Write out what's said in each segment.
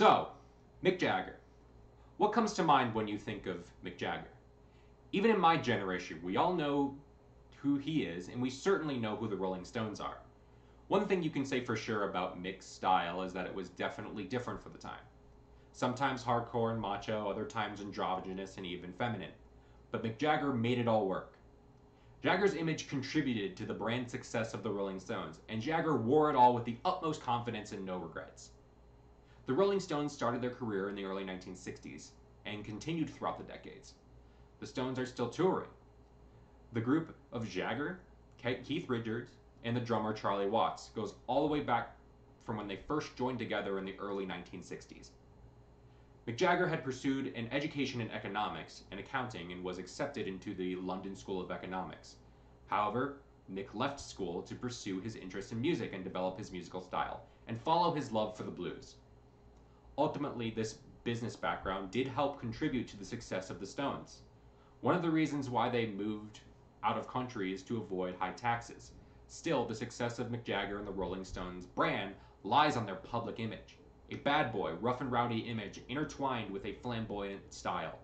So, Mick Jagger. What comes to mind when you think of Mick Jagger? Even in my generation, we all know who he is, and we certainly know who the Rolling Stones are. One thing you can say for sure about Mick's style is that it was definitely different for the time. Sometimes hardcore and macho, other times androgynous and even feminine. But Mick Jagger made it all work. Jagger's image contributed to the brand success of the Rolling Stones, and Jagger wore it all with the utmost confidence and no regrets. The Rolling Stones started their career in the early 1960s and continued throughout the decades. The Stones are still touring. The group of Jagger, Keith Richards, and the drummer Charlie Watts goes all the way back from when they first joined together in the early 1960s. Mick Jagger had pursued an education in economics and accounting and was accepted into the London School of Economics. However, Mick left school to pursue his interest in music and develop his musical style, and follow his love for the blues. Ultimately, this business background did help contribute to the success of the Stones. One of the reasons why they moved out of country is to avoid high taxes. Still, the success of Mick Jagger and the Rolling Stones brand lies on their public image a bad boy, rough and rowdy image intertwined with a flamboyant style,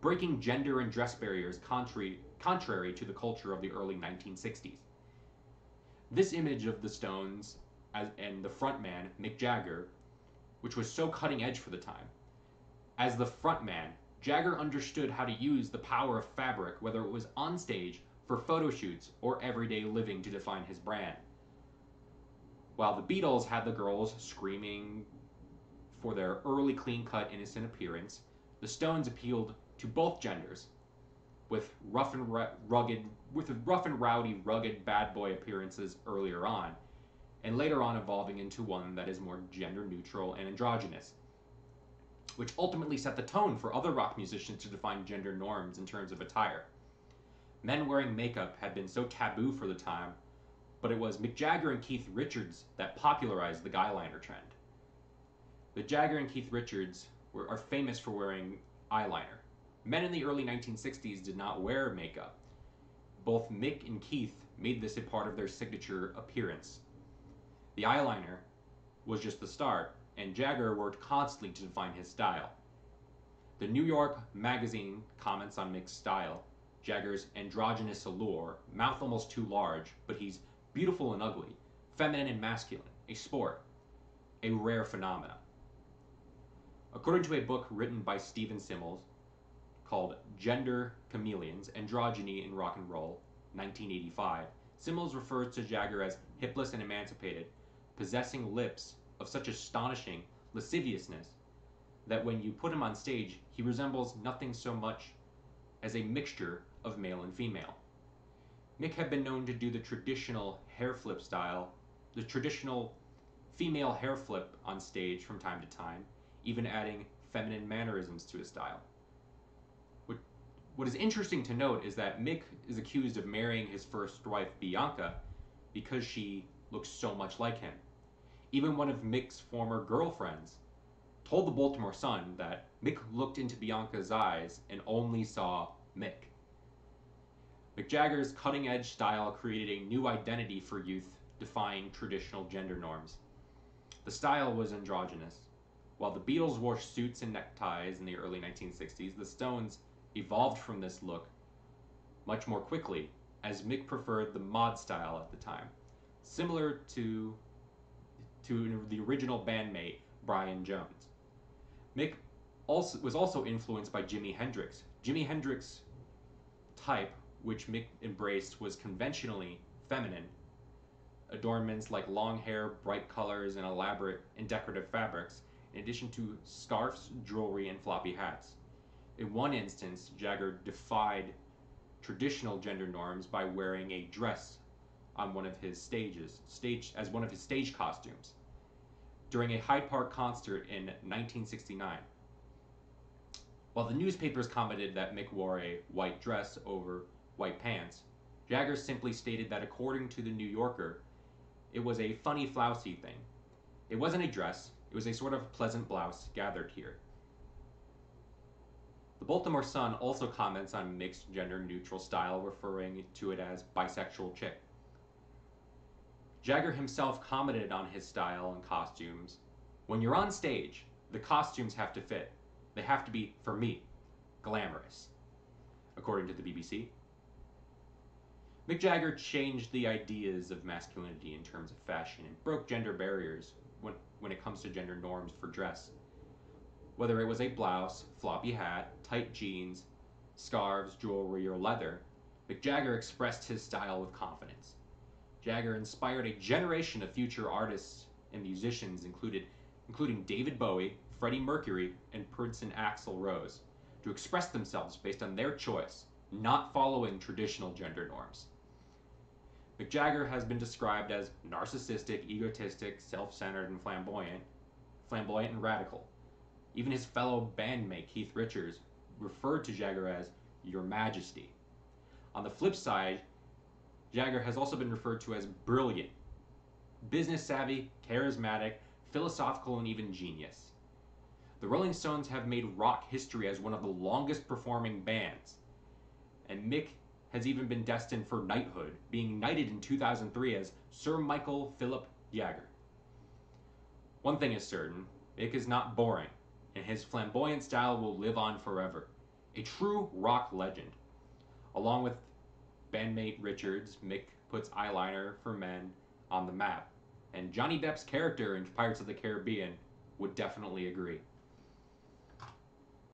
breaking gender and dress barriers contrary, contrary to the culture of the early 1960s. This image of the Stones as, and the frontman, Mick Jagger, which was so cutting edge for the time. As the frontman, Jagger understood how to use the power of fabric, whether it was on stage, for photo shoots, or everyday living to define his brand. While the Beatles had the girls screaming, for their early clean cut, innocent appearance, the Stones appealed to both genders with rough and rugged with rough and rowdy, rugged bad boy appearances earlier on, and later on evolving into one that is more gender neutral and androgynous, which ultimately set the tone for other rock musicians to define gender norms in terms of attire. Men wearing makeup had been so taboo for the time, but it was Mick Jagger and Keith Richards that popularized the guyliner trend. The Jagger and Keith Richards were, are famous for wearing eyeliner. Men in the early 1960s did not wear makeup. Both Mick and Keith made this a part of their signature appearance. The eyeliner was just the start, and Jagger worked constantly to define his style. The New York Magazine comments on Mick's style, Jagger's androgynous allure, mouth almost too large, but he's beautiful and ugly, feminine and masculine, a sport, a rare phenomenon. According to a book written by Stephen Simmons called Gender Chameleons Androgyny in Rock and Roll, 1985, Simmons refers to Jagger as hipless and emancipated, possessing lips of such astonishing lasciviousness that when you put him on stage, he resembles nothing so much as a mixture of male and female. Mick had been known to do the traditional hair flip style, the traditional female hair flip on stage from time to time, even adding feminine mannerisms to his style. What, what is interesting to note is that Mick is accused of marrying his first wife, Bianca, because she looks so much like him. Even one of Mick's former girlfriends told the Baltimore Sun that Mick looked into Bianca's eyes and only saw Mick. Mick Jagger's cutting edge style created a new identity for youth, defying traditional gender norms. The style was androgynous, while the Beatles wore suits and neckties in the early 1960s, the Stones evolved from this look much more quickly, as Mick preferred the mod style at the time, similar to, to the original bandmate Brian Jones. Mick also, was also influenced by Jimi Hendrix. Jimi Hendrix type, which Mick embraced, was conventionally feminine. Adornments like long hair, bright colors, and elaborate and decorative fabrics in addition to scarves, jewelry, and floppy hats. In one instance, Jagger defied traditional gender norms by wearing a dress on one of his stages, stage as one of his stage costumes during a Hyde Park concert in 1969. While the newspapers commented that Mick wore a white dress over white pants, Jagger simply stated that according to the New Yorker, it was a funny flousy thing. It wasn't a dress, it was a sort of pleasant blouse gathered here. The Baltimore Sun also comments on mixed gender neutral style, referring to it as bisexual chick. Jagger himself commented on his style and costumes. When you're on stage, The costumes have to fit. They have to be, for me, glamorous, according to the BBC. Mick Jagger changed the ideas of masculinity in terms of fashion and broke gender barriers when, when it comes to gender norms for dress. Whether it was a blouse, floppy hat, tight jeans, scarves, jewelry, or leather, Mick Jagger expressed his style with confidence. Jagger inspired a generation of future artists and musicians, included, including David Bowie, Freddie Mercury, and Prince and Axl Rose, to express themselves based on their choice, not following traditional gender norms. Mick Jagger has been described as narcissistic, egotistic, self-centered, and flamboyant, flamboyant and radical. Even his fellow bandmate Keith Richards referred to Jagger as Your Majesty. On the flip side, Jagger has also been referred to as brilliant, business savvy, charismatic, philosophical, and even genius. The Rolling Stones have made rock history as one of the longest performing bands, and Mick has even been destined for knighthood, being knighted in 2003 as Sir Michael Philip Jagger. One thing is certain Mick is not boring, and his flamboyant style will live on forever. A true rock legend. Along with bandmate Richards, Mick puts eyeliner for men on the map, and Johnny Depp's character in Pirates of the Caribbean would definitely agree.